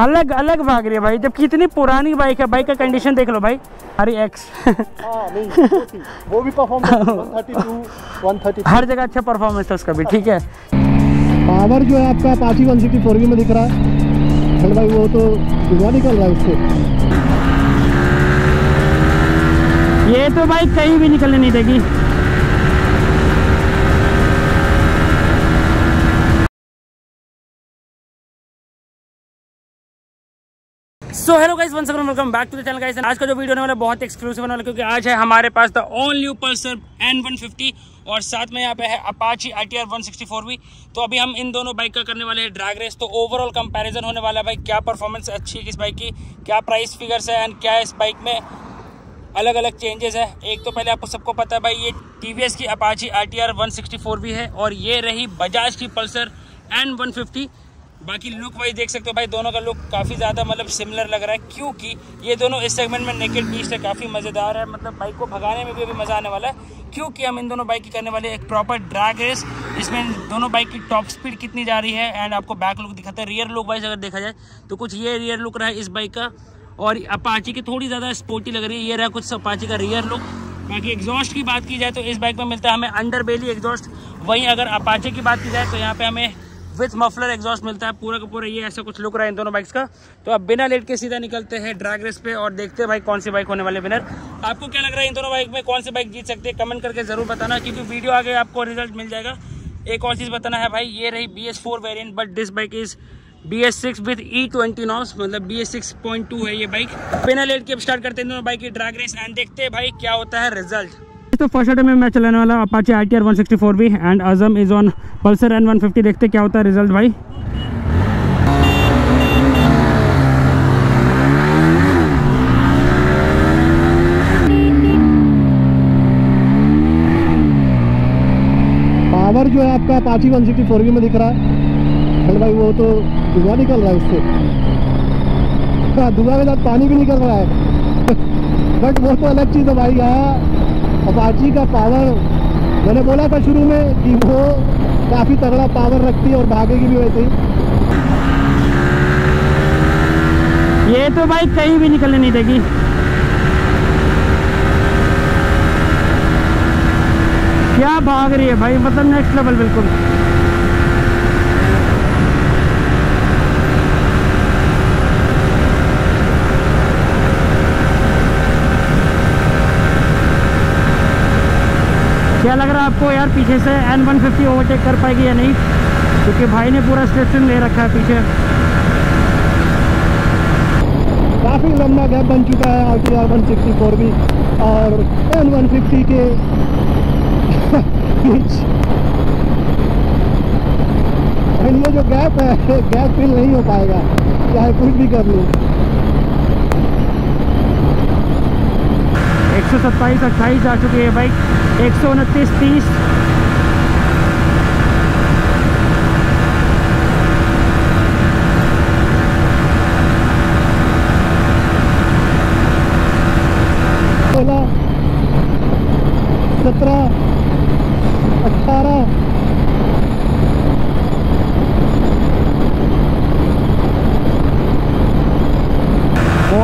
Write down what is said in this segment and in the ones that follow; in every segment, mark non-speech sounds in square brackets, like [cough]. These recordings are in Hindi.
अलग अलग भाग रही है भाई। जब कितनी पुरानी बाइक है बाइक का कंडीशन देख लो भाई। अरे एक्स हाँ नहीं वो भी परफॉर्म 132 130 हर जगह अच्छा परफॉर्मेंस है उसका भी ठीक है। पावर जो है आपका अपाची 164 में दिख रहा है। भाई वो तो धुआँ निकल रहा है उससे ये तो भाई कहीं भी निकलने नहीं देगी। So hello guys again welcome back to the channel guys आज का जो वीडियो होने वाला बहुत एक्सक्लूसिव होने वाला क्योंकि आज है हमारे पास the only Pulsar N one fifty और साथ में यहाँ पे है Apache I T R one sixty four भी तो अभी हम इन दोनों बाइक का करने वाले हैं ड्रैग रेस तो ओवरऑल कंपैरिजन होने वाला है भाई, क्या परफॉर्मेंस अच्छी है किस बाइक की, क्या प्राइस फिगर्स है एंड क्या इस बाइक में अलग अलग चेंजेस है। एक तो पहले आपको सबको पता है भाई, ये TVS की Apache I T R one sixty four भी है और ये रही बजाज की पल्सर एन वन फिफ्टी बाकी लुक वाइज देख सकते हो भाई, दोनों का लुक काफ़ी ज़्यादा मतलब सिमिलर लग रहा है, क्योंकि ये दोनों इस सेगमेंट में नेकेड बीस्ट है, काफ़ी मज़ेदार है मतलब बाइक को भगाने में भी अभी मज़ा आने वाला है, क्योंकि हम इन दोनों बाइक की करने वाले एक प्रॉपर ड्रैग रेस इसमें दोनों बाइक की टॉप स्पीड कितनी जा रही है एंड आपको बैक लुक दिखाते हैं रियर लुक वाइज अगर देखा जाए तो कुछ ये रियर लुक रहा है इस बाइक का, और अपाची की थोड़ी ज़्यादा स्पोर्टी लग रही है, ये रहा कुछ अपाची का रियर लुक बाकी एग्जॉस्ट की बात की जाए तो इस बाइक में मिलता है हमें अंडर बेली एग्जॉस्ट वहीं अगर अपाचे की बात की जाए तो यहाँ पे हमें विथ मफलर एग्जॉस्ट मिलता है, पूरा का पूरा ये ऐसा कुछ लुक रहा है इन दोनों बाइक्स का। तो अब बिना लेट के सीधा निकलते हैं ड्रैग रेस पे और देखते हैं भाई कौन सी बाइक होने वाले विनर आपको क्या लग रहा है इन दोनों बाइक में कौन सी बाइक जीत सकते हैं? कमेंट करके ज़रूर बताना, क्योंकि वीडियो आगे आपको रिज़ल्ट मिल जाएगा। एक और चीज़ बताना है भाई, ये रही B S four variant but this bike is B S six with E twenty norms मतलब B S six point two है ये बाइक बिना लेट के स्टार्ट करते हैं दोनों बाइक की ड्रैग रेस एंड देखते हैं भाई क्या होता है रिज़ल्ट तो फ़र्स्ट अटे में मैं चलाने वाला Apache I T R one sixty four भी एंड अजम is on Pulsar N one fifty देखते क्या होता है रिज़ल्ट भाई। पावर जो है आपका अपाची 164 में दिख रहा है। भाई वो तो धुआँ निकल रहा है उससे। हाँ धुआँ के साथ पानी भी निकल रहा है। [laughs] बट वो तो अलग चीज़ है भाई, यहाँ अपाची का पावर मैंने बोला था शुरू में कि वो काफ़ी तगड़ा पावर रखती है और भागेगी भी वैसे ही। ये तो भाई कहीं भी निकलने नहीं देगी। क्या भाग रही है भाई? मतलब नेक्स्ट लेवल बिल्कुल। क्या लग रहा है आपको यार पीछे से एन वन फिफ्टी ओवरटेक कर पाएगी या नहीं? क्योंकि भाई ने पूरा स्टेशन ले रखा है पीछे। काफ़ी लंबा गैप बन चुका है R T R one sixty four भी और एन वन फिफ्टी के [laughs] बीच। ये जो गैप है [laughs] गैप फिल नहीं हो पाएगा, चाहे कुछ भी कर लूँ। सौ सत्ताईस अट्ठाईस जा चुकी है बाइक एक सौ उनतीस तीस। सोलह सत्रह अट्ठारह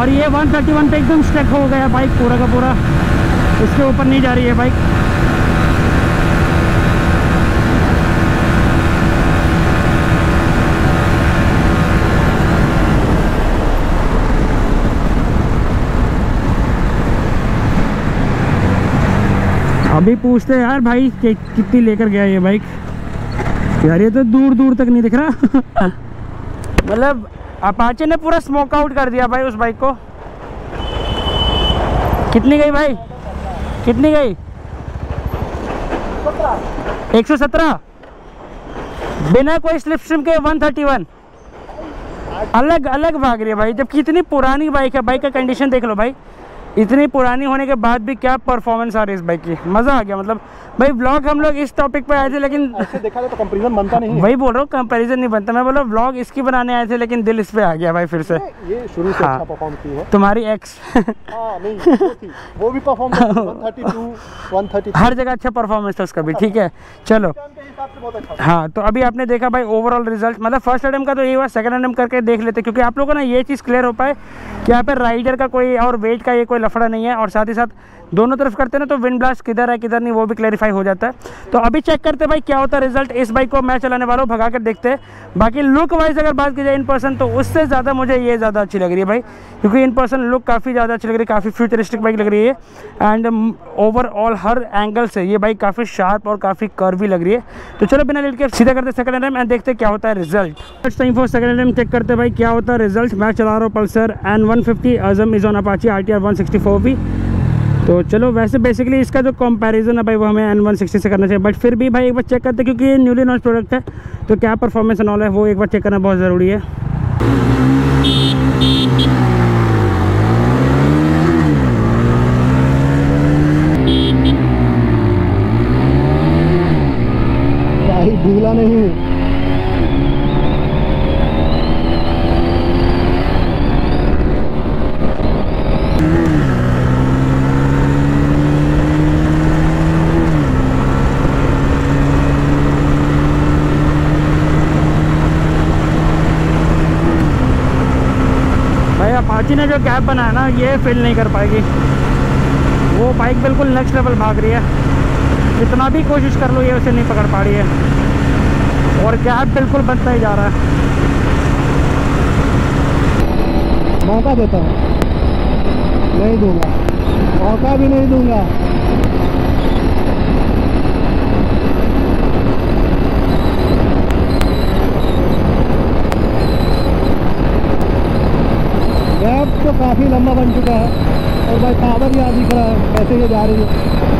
और ये 131 पे एकदम स्टक हो गया बाइक पूरा का पूरा। इसके ऊपर नहीं जा रही है बाइक अभी पूछते हैं यार भाई कि कितनी लेकर गया ये बाइक यार ये तो दूर दूर तक नहीं दिख रहा। [laughs] मतलब अपाचे ने पूरा स्मोक आउट कर दिया भाई उस बाइक को। कितनी गई भाई? कितनी गई? 117 बिना कोई स्लिप स्ट्रीम के 131 अलग अलग भाग रही है भाई, जबकि इतनी पुरानी बाइक है बाइक का कंडीशन देख लो भाई। इतनी पुरानी होने के बाद भी क्या परफॉर्मेंस आ रही है इस बाइक की? मज़ा आ गया मतलब भाई ब्लॉग हम लोग इस टॉपिक पे आए थे लेकिन देखा तो कंपैरिजन बनता नहीं [laughs] वही बोल रहा हूँ कंपैरिजन नहीं बनता। मैं बोल ब्लॉग इसकी बनाने आए थे लेकिन दिल इस पे आ गया भाई फिर से। ये शुरू से हाँ। अच्छा परफॉर्म की है। तुम्हारी एक्स हाँ नहीं वो वो भी परफॉर्म [laughs] हर जगह अच्छा परफॉर्मेंस था उसका भी ठीक है? चलो। अच्छा। हाँ तो अभी आपने देखा भाई ओवरऑल रिज़ल्ट मतलब फ़र्स्ट अटेम्प का तो यही हुआ सेकंड अटेम्प करके देख लेते क्योंकि आप लोगों को ना ये चीज़ क्लियर हो पाए कि यहाँ पर राइडर का कोई और वेट का ये कोई लफड़ा नहीं है और साथ ही साथ दोनों तरफ़ करते ना तो विंड ब्लास्ट किधर है, किधर नहीं, वो भी क्लैरिफाई हो जाता है। तो अभी चेक करते भाई, क्या होता है रिज़ल्ट इस बाइक को मैं चलाने वाला हूँ भगा कर देखते हैं। बाकी लुक वाइज अगर बात की जाए इन पर्सन तो उससे ज़्यादा मुझे ये ज़्यादा अच्छी लग रही है भाई, क्योंकि इन पर्सन लुक काफ़ी ज़्यादा अच्छी लग रही है, काफ़ी फ्यूचरिस्टिक बाइक लग रही है। एंड ओवरऑल हर एंगल से ये बाइक काफ़ी शार्प और काफ़ी कर्वी लग रही है। तो चलो बिना लेट के सीधा करते सेकंड अटेम्प एंड देखते क्या होता है result time for second attempt check करते भाई, क्या होता है रिज़ल्ट मैं चला रहा हूँ पल्सर एन वन फिफ्टी अजम is on Apache R T R one sixty four भी तो चलो, वैसे बेसिकली इसका जो कंपैरिजन है भाई, वो हमें एन वन सिक्सटी से करना चाहिए बट फिर भी भाई एक बार चेक करते हैं क्योंकि ये न्यूली लॉन्च प्रोडक्ट है तो क्या परफॉर्मेंस एंड ऑल है, वो एक बार चेक करना बहुत ज़रूरी है भाई भूला नहीं अपाची ने जो कैब बनाया ना, ये फिल नहीं कर पाएगी। वो बाइक बिल्कुल नेक्स्ट लेवल भाग रही है। जितना भी कोशिश कर लो, ये उसे नहीं पकड़ पा रही है। और कैब बिल्कुल बनता ही जा रहा है। मौका देता हूँ। नहीं दूँगा। मौका भी नहीं दूँगा गैप तो काफ़ी लंबा बन चुका है और भाई टावर यहाँ दिख रहा है कैसे ये जा रही है।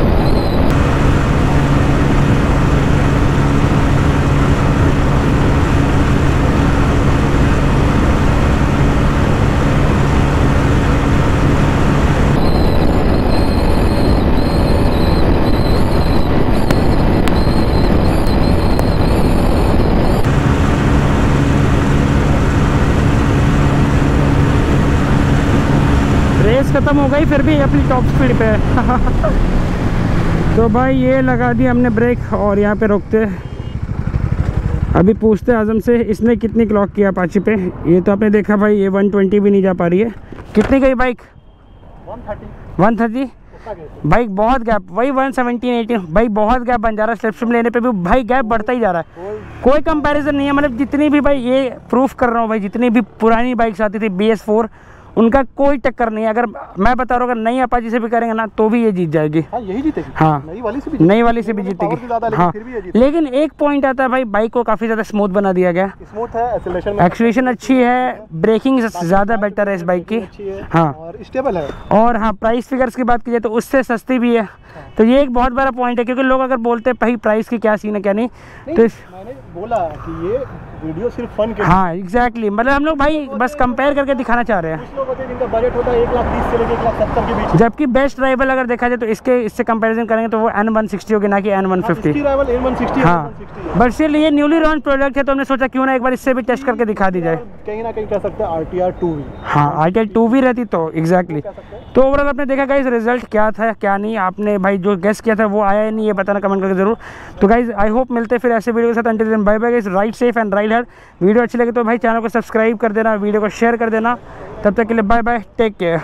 रेस ख़त्म हो गई फिर भी अपनी टॉप स्पीड पे। है [laughs] तो भाई ये लगा दी हमने ब्रेक और यहाँ पे रोकते। अभी पूछते आज़म से इसने कितनी क्लॉक किया पाची पे? ये तो आपने देखा भाई ये 120 भी नहीं जा पा रही है। कितनी गई बाइक 130 130 उसका गैप बाइक बहुत गैप वही 117 18 भाई बहुत गैप बन जा रहा है स्लिप स्ट्रीम लेने पे भी भाई गैप बढ़ता ही जा रहा है। कोई कोई कंपैरिजन नहीं है मतलब जितनी भी भाई ये प्रूफ कर रहा हूँ भाई जितनी भी पुरानी बाइक्स आती थी बी एस फोर उनका कोई टक्कर नहीं है। अगर मैं बता रहा हूँ अगर नई अपाची से भी करेंगे ना तो भी ये जीत जाएगी। हाँ यही जीतेगी। हाँ। नई वाली से भी नई वाली से भी मतलब जीतेगी। हाँ। लेकिन एक पॉइंट आता है भाई बाइक को काफ़ी ज़्यादा स्मूथ बना दिया गया। स्मूथ है एक्सेलरेशन एक्सलेशन अच्छी है ब्रेकिंग ज़्यादा बेटर है इस बाइक की। हाँ स्टेबल है। और हाँ प्राइस फिगर्स की बात की जाए तो उससे सस्ती भी है। तो ये एक बहुत बड़ा पॉइंट है क्योंकि लोग अगर बोलते हैं भाई प्राइस की क्या सीन है क्या नहीं? नहीं तो इस मैंने बोला कि ये वीडियो सिर्फ़ फन के हाँ एग्जैक्टली मतलब हम लोग भाई बस कंपेयर करके दिखाना चाह रहे हैं। कुछ लोग होते हैं जिनका बजट होता है एक लाख तीस से लेकर एक लाख सत्तर के बीच। जबकि बेस्ट राइवल अगर देखा जाए तो इसके इससे कंपैरिजन करेंगे तो वो एन वन सिक्सटी होगी ना कि एन वन फिफ्टी सिक्सटी हाँ बट स्टिल ये न्यूली लॉन्च प्रोडक्ट है तो हमने सोचा क्यों ना एक बार इससे भी टेस्ट करके दिखा दी जाए। कहीं ना कहीं कह सकते हैं आर टी आर टू हाँ आई टेल टू भी रहती तो एग्जैक्टली हैं। तो ओवरऑल आपने देखा गाइज़ रिज़ल्ट क्या था क्या नहीं? आपने भाई जो गेस किया था वो आया ही नहीं, ये बताना कमेंट करके ज़रूर। तो गाइज़ आई होप मिलते फिर ऐसे वीडियो के साथ। Until bye bye guys ride safe and ride her video अच्छी लगे तो भाई चैनल को सब्सक्राइब कर देना वीडियो को शेयर कर देना। तब तक के लिए बाय बाय टेक केयर